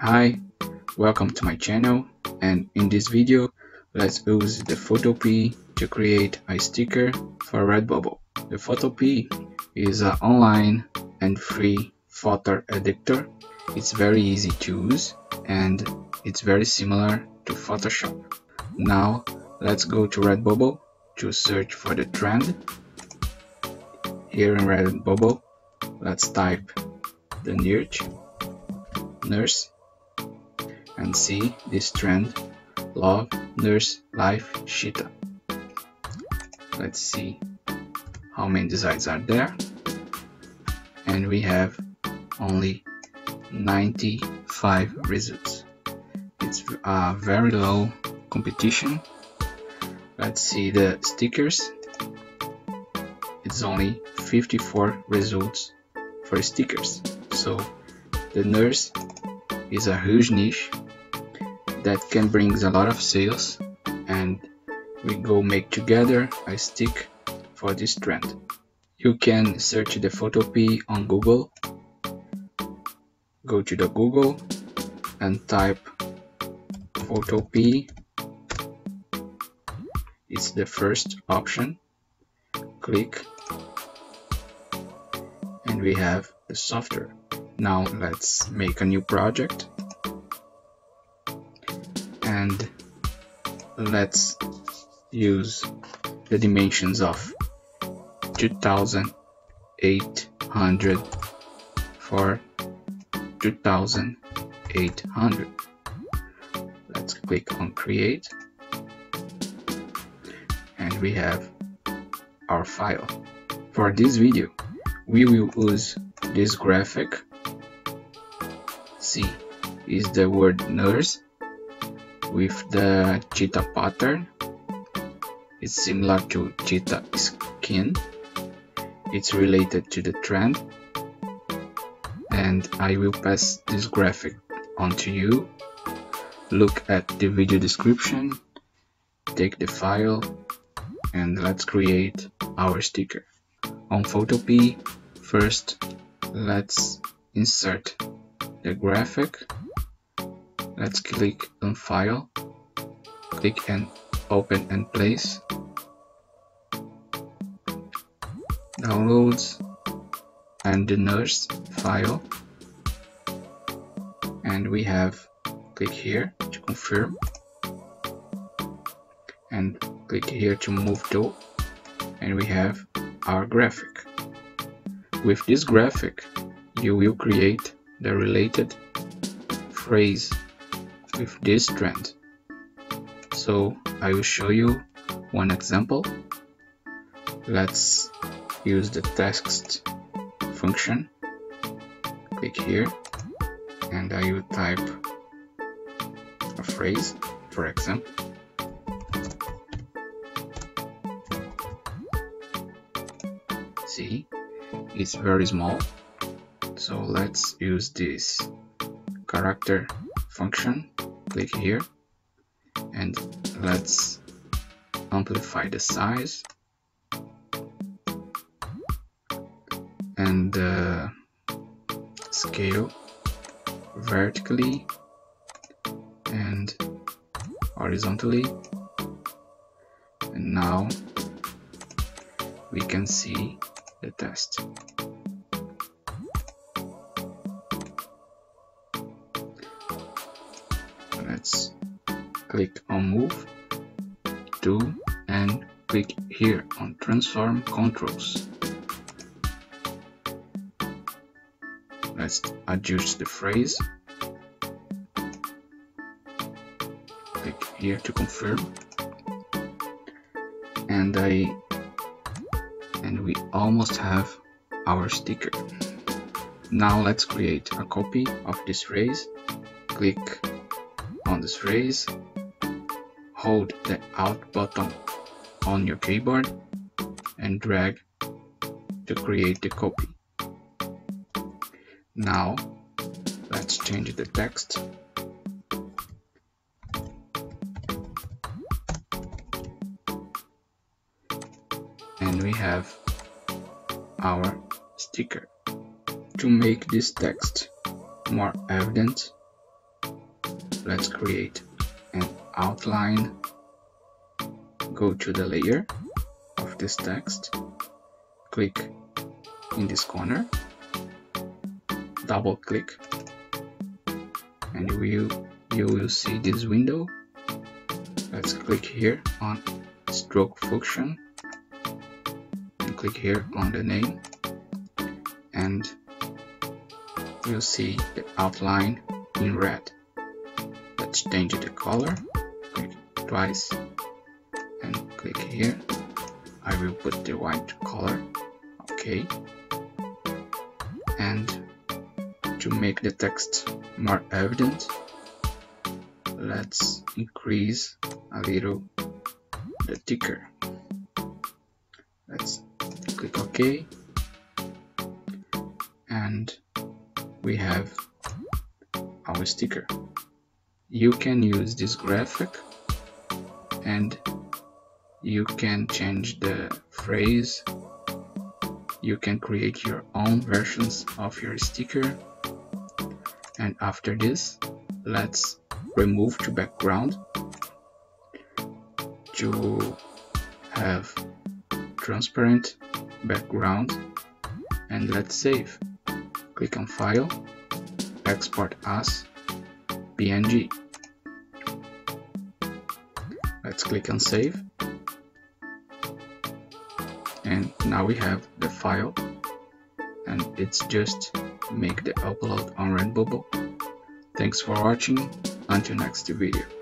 Hi, welcome to my channel and in this video let's use the Photopea to create a sticker for Redbubble. The Photopea is an online and free photo editor. It's very easy to use and it's very similar to Photoshop. Now let's go to Redbubble to search for the trend. Here in Redbubble, let's type the nurse, nurse and see this trend. Love nurse life shita let's see how many designs are there. And we have only 95 results. It's a very low competition. Let's see the stickers. It's only 54 results for stickers. So the nurse is a huge niche that can bring a lot of sales and we go make together a stick for this trend. You can search the Photopea on Google. Go to the Google and type Photopea. It's the first option. Click and we have the software. Now let's make a new project and let's use the dimensions of 2800 for 2800 let's click on create. And we have our file. For this video we will use this graphic. See is the word nurse with the cheetah pattern. It's similar to cheetah skin. It's related to the trend. And I will pass this graphic on to you. Look at the video description, take the file, and let's create our sticker. On Photopea, first let's insert the graphic Let's click on File, click and Open and Place, Downloads, and the nurse file. And we have click here to confirm, and click here to move to, and we have our graphic. With this graphic, you will create the related phrase with this trend. So I will show you one example. Let's use the text function. Click here and I will type a phrase, for example. See, it's very small. So let's use this character function click here. And let's amplify the size. And uh, scale vertically and horizontally. And now we can see the test let's click on move to and click here on transform controls. Let's adjust the phrase. Click here to confirm. And I and we almost have our sticker. Now let's create a copy of this phrase. Click on this phrase, hold the Alt button on your keyboard and drag to create the copy. Now, let's change the text. And we have our sticker. To make this text more evident, let's create an outline. Go to the layer of this text. Click in this corner. Double click. And you will, you will see this window. Let's click here on stroke function. And click here on the name. And you'll see the outline in red let's change the color click twice and click here. I will put the white color okay. And to make the text more evident let's increase a little the ticker. Let's click OK. And we have our sticker you can use this graphic and you can change the phrase. You can create your own versions of your sticker. And after this let's remove to background to have transparent background. And let's save. Click on file export as png let's click on save and now we have the file and it's just make the upload on Redbubble. Thanks for watching, until next video.